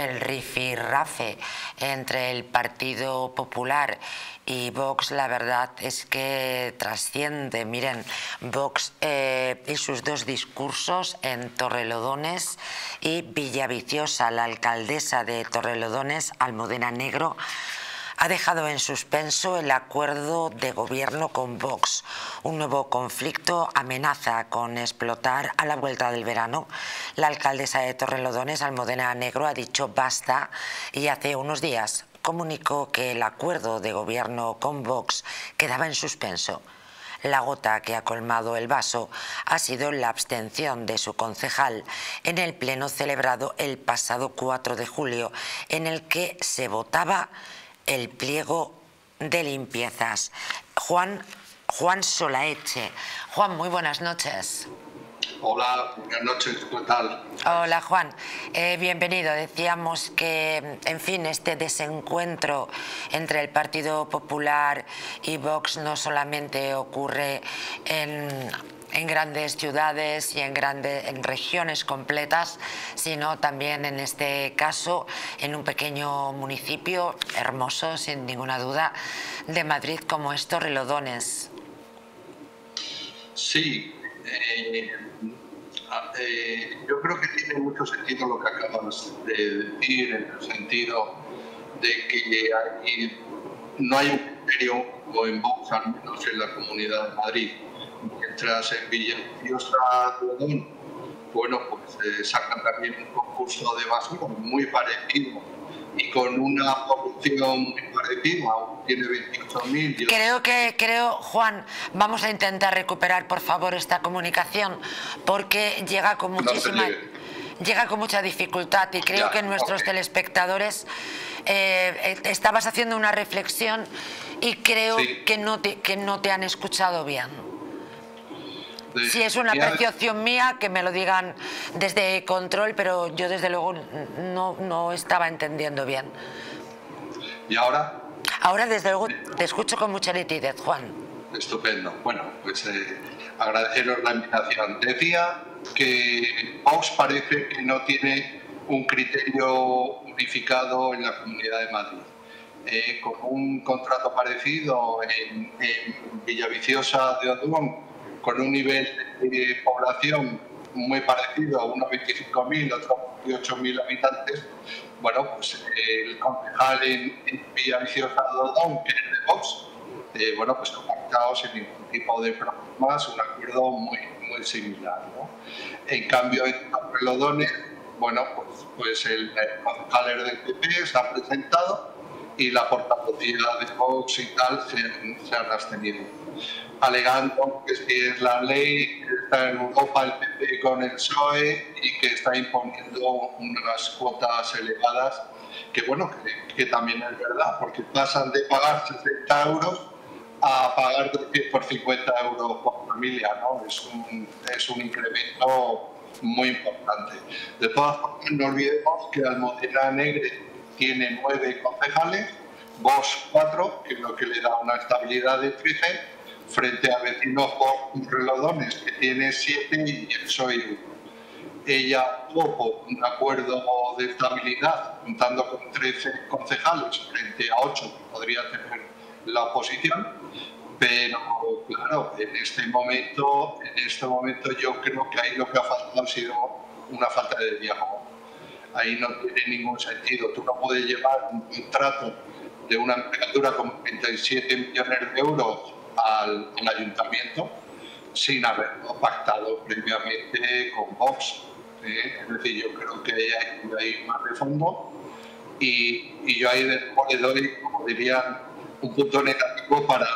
El rifirrafe entre el Partido Popular y Vox, la verdad es que trasciende. Miren, Vox eh, y sus dos discursos en Torrelodones y Villaviciosa, la alcaldesa de Torrelodones, Almudena Negro, ha dejado en suspenso el acuerdo de gobierno con Vox. Un nuevo conflicto amenaza con explotar a la vuelta del verano. La alcaldesa de Torrelodones, Almudena Negro, ha dicho basta y hace unos días comunicó que el acuerdo de gobierno con Vox quedaba en suspenso. La gota que ha colmado el vaso ha sido la abstención de su concejal en el pleno celebrado el pasado 4 de julio, en el que se votaba el pliego de limpiezas. Juan, Juan Solaeche. Juan, muy buenas noches. Hola, buenas noches, ¿qué tal? Hola Juan, eh, bienvenido. Decíamos que, en fin, este desencuentro entre el Partido Popular y Vox no solamente ocurre en en grandes ciudades y en, grandes, en regiones completas, sino también en este caso en un pequeño municipio hermoso, sin ninguna duda, de Madrid como es Torrelodones. Sí, eh, yo creo que tiene mucho sentido lo que acabas de decir, en el sentido de que no hay un criterio, o en Vox al menos en la Comunidad de Madrid, mientras en Villaviciosa bueno, pues eh, sacan también un concurso de basura muy parecido y con una población muy parecida, tiene 28.000. Creo que, creo, Juan, vamos a intentar recuperar, por favor, esta comunicación, porque llega con muchísima... llega con mucha dificultad y creo que nuestros telespectadores eh, estabas haciendo una reflexión y creo que, no te, que no te han escuchado bien. Si es una percepción mía, que me lo digan desde control, pero yo desde luego no, no estaba entendiendo bien. ¿Y ahora? Ahora desde luego te escucho con mucha nitidez, Juan. Estupendo. Bueno, pues eh, agradeceros la invitación. Decía que Vox parece que no tiene un criterio unificado en la Comunidad de Madrid. Eh, con un contrato parecido en, en Villaviciosa de Odón con un nivel de población muy parecido unos 25.000, otros 28.000 habitantes, bueno, pues el concejal en, en Villaviciosa Dodón, que es de Vox, eh, bueno, pues compactado sin ningún tipo de problemas, un acuerdo muy, muy similar. ¿no? En cambio, en Lodones, bueno, pues, pues el, el concejal del PP se ha presentado y la portavocía de Vox y tal se, se han abstenido alegando que es la ley que está en Europa el PP con el PSOE y que está imponiendo unas cuotas elevadas, que bueno, que, también es verdad, porque pasan de pagar 60 euros a pagar por 50 euros por familia, ¿no? Es un, es un incremento muy importante. De todas formas, no olvidemos que Almodena Negre tiene nueve concejales, vos cuatro, que es lo que le da una estabilidad de 13, frente a vecinos por relodones que tiene siete y el soy ella tuvo un acuerdo de estabilidad contando con 13 concejales frente a 8 que podría tener la oposición pero claro en este momento en este momento yo creo que ahí lo que ha faltado ha sido una falta de diálogo ahí no tiene ningún sentido tú no puedes llevar un contrato de una empleatura con 37 millones de euros al, ayuntamiento sin haberlo pactado previamente con Vox. ¿eh? Es decir, yo creo que hay, hay más de fondo y, yo ahí le doy, como dirían, un punto negativo para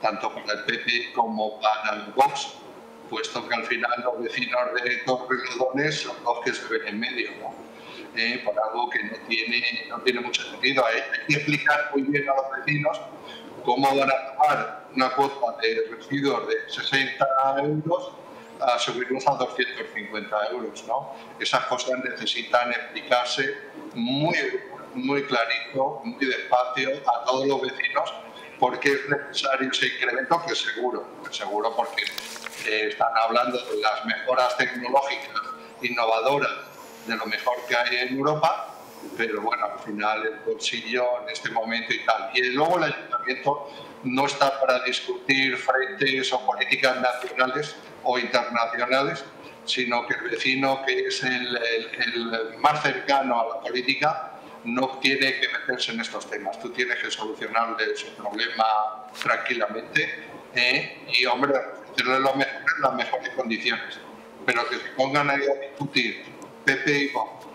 tanto para el PP como para el Vox, puesto que al final los vecinos de Torrelodones son los que se ven en medio, ¿no? Eh, por algo que no tiene, no tiene mucho sentido. Hay, hay que explicar muy bien a los vecinos cómo van a tomar una cuota de residuos de 60 euros a subirnos a 250 euros. ¿no? Esas cosas necesitan explicarse muy, muy clarito, muy despacio a todos los vecinos porque es necesario ese incremento, que seguro, seguro porque eh, están hablando de las mejoras tecnológicas innovadoras, de lo mejor que hay en Europa, pero bueno, al final el bolsillo en este momento y tal. Y luego el ayuntamiento no está para discutir frentes o políticas nacionales o internacionales, sino que el vecino que es el, más cercano a la política no tiene que meterse en estos temas. Tú tienes que solucionarle su problema tranquilamente ¿eh? y, hombre, tenerlo lo mejor en las mejores condiciones. Pero que se pongan ahí a discutir Pepe y Vox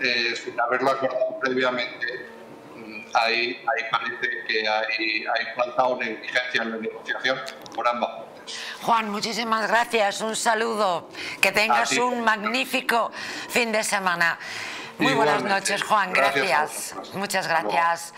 eh, sin haberlo acordado previamente, mm, ahí, ahí parece que hay, hay falta o negligencia en la negociación por ambas partes. Juan, muchísimas gracias, un saludo, que tengas un magnífico fin de semana. Muy buenas noches, Juan, gracias. Muchas gracias.